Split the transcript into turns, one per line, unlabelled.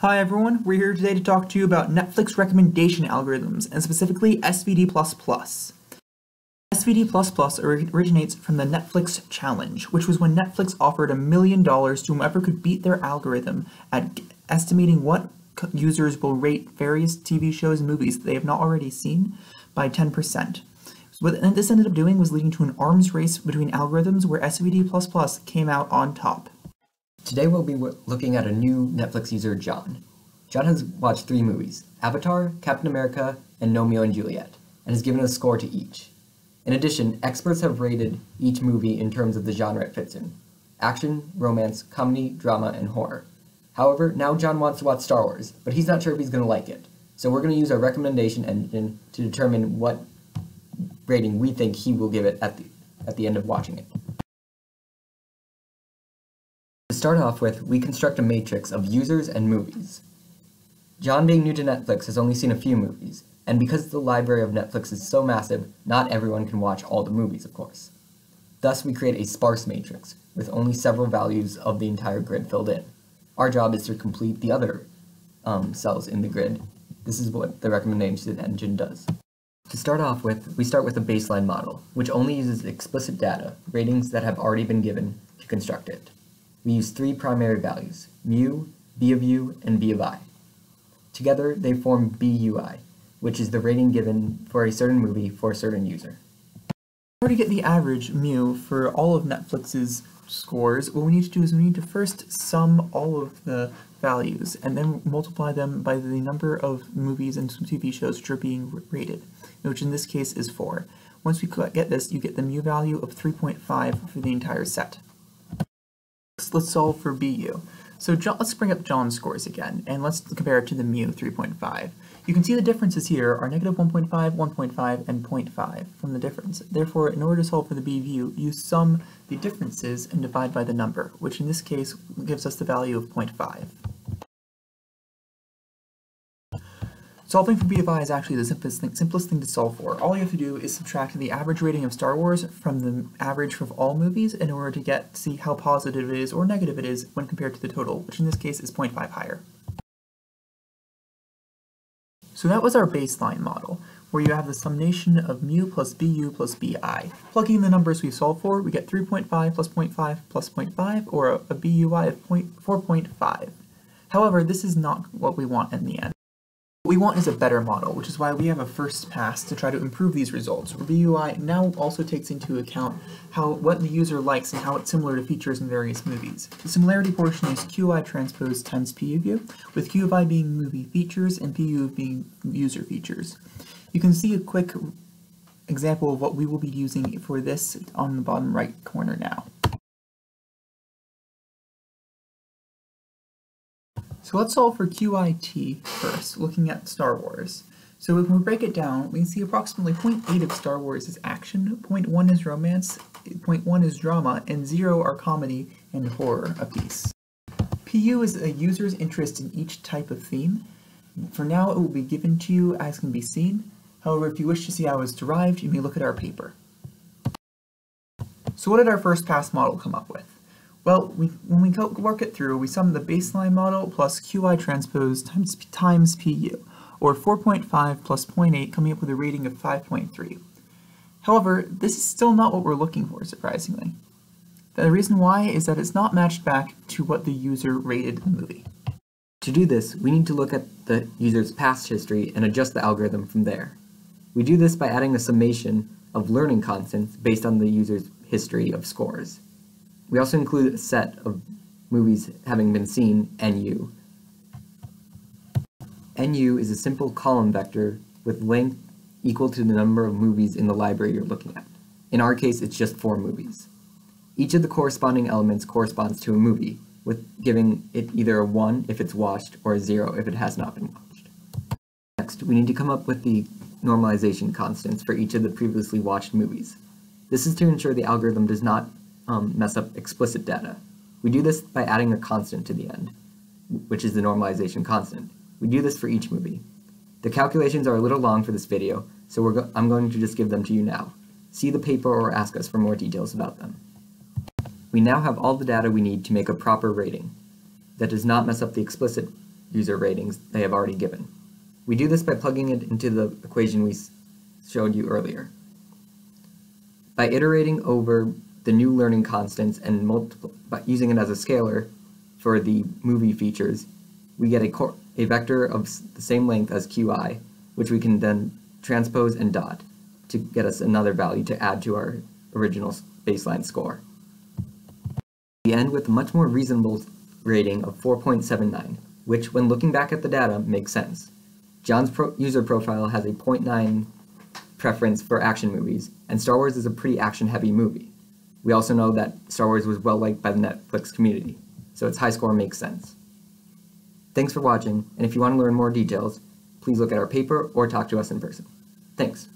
Hi everyone, we're here today to talk to you about Netflix recommendation algorithms, and specifically SVD++. SVD++ originates from the Netflix Challenge, which was when Netflix offered a million dollars to whomever could beat their algorithm at estimating what users will rate various TV shows and movies that they have not already seen by 10%. What this ended up doing was leading to an arms race between algorithms where SVD++ came out on top.
Today we'll be looking at a new Netflix user, John. John has watched three movies, Avatar, Captain America, and Romeo and Juliet, and has given a score to each. In addition, experts have rated each movie in terms of the genre it fits in. Action, romance, comedy, drama, and horror. However, now John wants to watch Star Wars, but he's not sure if he's going to like it. So we're going to use our recommendation engine to determine what rating we think he will give it at the, at the end of watching it start off with, we construct a matrix of users and movies. John being new to Netflix has only seen a few movies, and because the library of Netflix is so massive, not everyone can watch all the movies, of course. Thus, we create a sparse matrix, with only several values of the entire grid filled in. Our job is to complete the other um, cells in the grid. This is what the recommendation engine does. To start off with, we start with a baseline model, which only uses explicit data, ratings that have already been given, to construct it we use three primary values, mu, b of u, and b of i. Together, they form BUI, which is the rating given for a certain movie for a certain user.
In order to get the average mu for all of Netflix's scores, what we need to do is we need to first sum all of the values and then multiply them by the number of movies and TV shows which are being rated, which in this case is 4. Once we get this, you get the mu value of 3.5 for the entire set let's solve for BU. So let's bring up John's scores again, and let's compare it to the mu 3.5. You can see the differences here are negative 1.5, 1.5, and 0.5 from the difference. Therefore, in order to solve for the BU, you sum the differences and divide by the number, which in this case gives us the value of 0.5. Solving for b of i is actually the simplest thing, simplest thing to solve for. All you have to do is subtract the average rating of Star Wars from the average of all movies in order to get see how positive it is or negative it is when compared to the total, which in this case is 0.5 higher. So that was our baseline model, where you have the summation of mu plus bu plus bi. Plugging in the numbers we solved for, we get 3.5 plus 0.5 plus 0.5, or a, a bui of 4.5. However, this is not what we want in the end. What we want is a better model, which is why we have a first pass to try to improve these results. BUI now also takes into account how what the user likes and how it's similar to features in various movies. The similarity portion is QI transpose times PU, with Q of I being movie features and PU being user features. You can see a quick example of what we will be using for this on the bottom right corner now. So let's solve for QIT first, looking at Star Wars. So if we break it down, we can see approximately 0.8 of Star Wars is action, 0.1 is romance, 0.1 is drama, and 0 are comedy and horror apiece. PU is a user's interest in each type of theme. For now, it will be given to you as can be seen. However, if you wish to see how it's derived, you may look at our paper. So what did our first pass model come up with? Well, we, when we work it through, we sum the baseline model plus QI transpose times, times PU, or 4.5 plus 0.8, coming up with a rating of 5.3. However, this is still not what we're looking for, surprisingly. The reason why is that it's not matched back to what the user rated the movie.
To do this, we need to look at the user's past history and adjust the algorithm from there. We do this by adding a summation of learning constants based on the user's history of scores. We also include a set of movies having been seen, NU. NU is a simple column vector with length equal to the number of movies in the library you're looking at. In our case, it's just four movies. Each of the corresponding elements corresponds to a movie, with giving it either a 1 if it's watched or a 0 if it has not been watched. Next, we need to come up with the normalization constants for each of the previously watched movies. This is to ensure the algorithm does not um, mess up explicit data. We do this by adding a constant to the end, which is the normalization constant. We do this for each movie. The calculations are a little long for this video, so go I'm going to just give them to you now. See the paper or ask us for more details about them. We now have all the data we need to make a proper rating that does not mess up the explicit user ratings they have already given. We do this by plugging it into the equation we showed you earlier. By iterating over the new learning constants and multiple, by using it as a scalar for the movie features, we get a, a vector of the same length as qi, which we can then transpose and dot to get us another value to add to our original baseline score. We end with a much more reasonable rating of 4.79, which when looking back at the data makes sense. John's pro user profile has a 0.9 preference for action movies, and Star Wars is a pretty action-heavy movie. We also know that Star Wars was well liked by the Netflix community, so its high score makes sense. Thanks for watching, and if you want to learn more details, please look at our paper or talk to us in person. Thanks.